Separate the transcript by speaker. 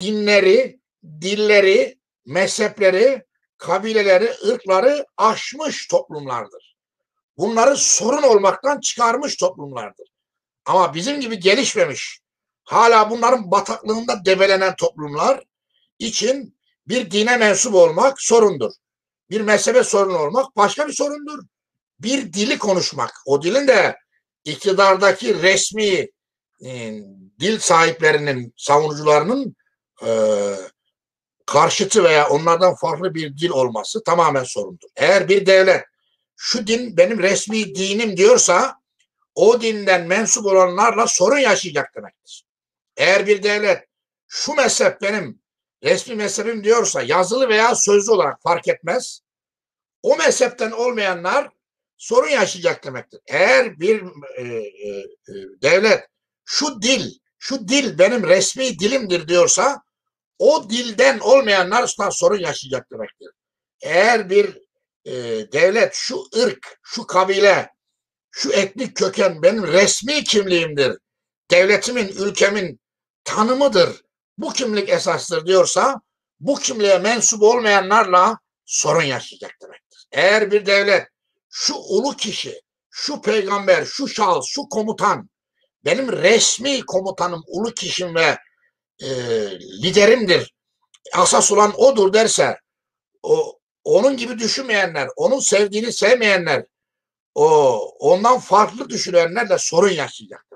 Speaker 1: dinleri, dilleri, mezhepleri, kabileleri, ırkları aşmış toplumlardır. Bunları sorun olmaktan çıkarmış toplumlardır. Ama bizim gibi gelişmemiş, hala bunların bataklığında debelenen toplumlar için bir dine mensup olmak sorundur. Bir mezhebe sorun olmak başka bir sorundur. Bir dili konuşmak, o dilin de iktidardaki resmi e, dil sahiplerinin, savunucularının e, karşıtı veya onlardan farklı bir dil olması tamamen sorundur. Eğer bir devlet şu din benim resmi dinim diyorsa o dinden mensup olanlarla sorun yaşayacak demektir. Eğer bir devlet şu mezhep benim resmi mezhebim diyorsa yazılı veya sözlü olarak fark etmez. O mezhepten olmayanlar sorun yaşayacak demektir. Eğer bir e, e, e, devlet şu dil, şu dil benim resmi dilimdir diyorsa o dilden olmayanlar sorun yaşayacak demektir. Eğer bir e, devlet şu ırk, şu kabile, şu etnik köken benim resmi kimliğimdir, devletimin, ülkemin tanımıdır, bu kimlik esastır diyorsa bu kimliğe mensup olmayanlarla sorun yaşayacak demektir. Eğer bir devlet şu ulu kişi, şu peygamber, şu şahıs, şu komutan benim resmi komutanım, ulu kişim ve e, liderimdir. Asas olan odur derse o onun gibi düşünmeyenler, onun sevdiğini sevmeyenler, o ondan farklı düşünenlerle sorun yaşayacaktır.